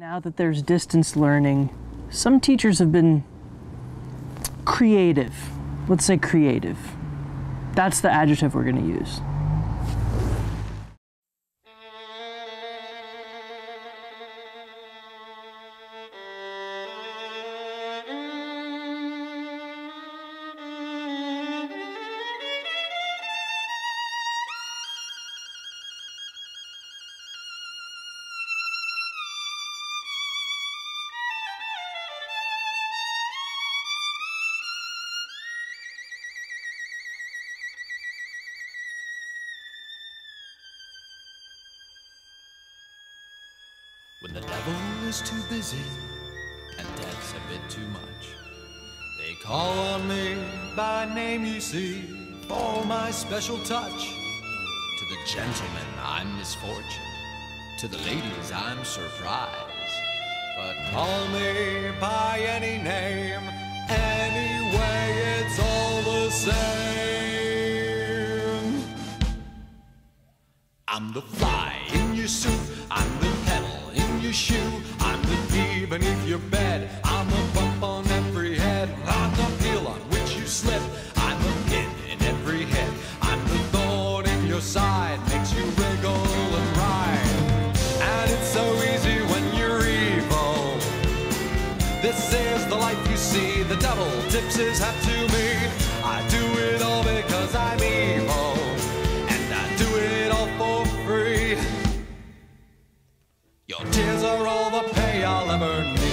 Now that there's distance learning, some teachers have been creative. Let's say creative. That's the adjective we're going to use. When the devil is too busy and death's a bit too much, they call on me by name, you see, for my special touch. To the gentlemen, I'm misfortune. To the ladies, I'm surprise. But call me by any name, anyway, it's all the same. I'm the fly in your suit, I'm the your shoe, I'm the bee beneath your bed, I'm the bump on every head, I'm the peel on which you slip, I'm the pin in every head, I'm the thorn in your side, makes you wriggle and ride. And it's so easy when you're evil. This is the life you see, the devil tips his hat to me. I do it all because free. Your